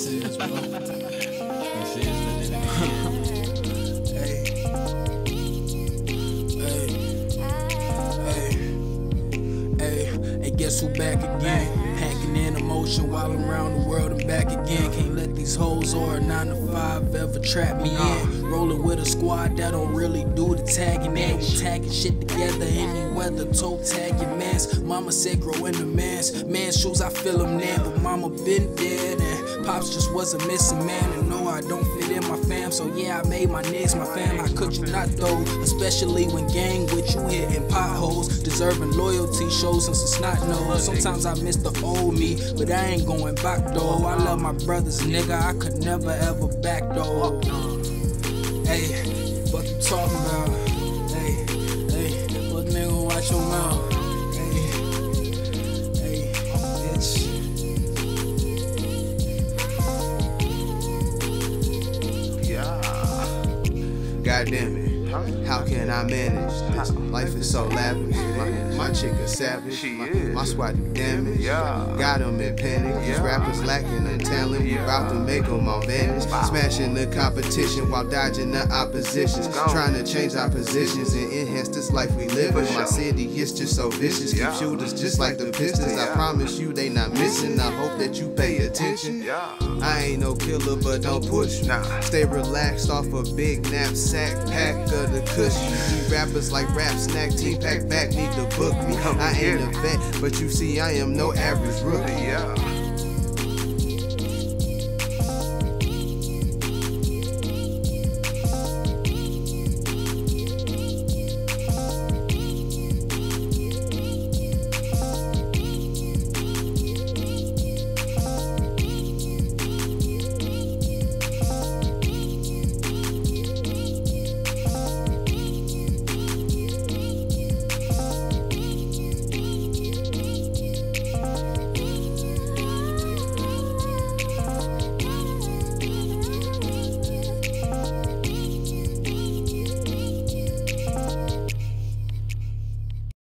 says, bro. Nothing. Hey. Hey. Hey. Hey. Guess who back again? Hacking in emotion while I'm around the world and back again. Can't let these hoes or a 9 to 5 ever trap me in. Rolling with a squad that don't really do the tagging in. We tagging shit together any weather, toe tag your mans. Mama said grow in the mans. Man shoes, I feel them now, but mama been dead. Pops just was a missing man. And no, I don't fit in my fam. So yeah, I made my niggas my fam. How could you not though? Especially when gang with you hitting potholes. Deserving loyalty shows us it's not no. Sometimes I miss the old me, but I ain't going back though. I love my brothers, nigga. I could never ever back though. Hey, fuck you talking about? God damn it. How can I manage this? Life is so lavish. My, my chick is savage. She my, is. my squad do damage. Yeah. Got them in panic. These Yeah. rappers lacking in talent. We about to make them all vanish. Smashing the competition while dodging the oppositions. Trying to change our positions and enhance this life we live in. My city is just so vicious. Keep shooters just like the Pistons. I promise you they not missing. I hope that you pay attention. I ain't no killer, but don't push. Nah. Stay relaxed off a big knapsack, pack of the cushion. You rappers like rap snack, team pack back, need to book me. I ain't a vet, but you see I am no average rookie.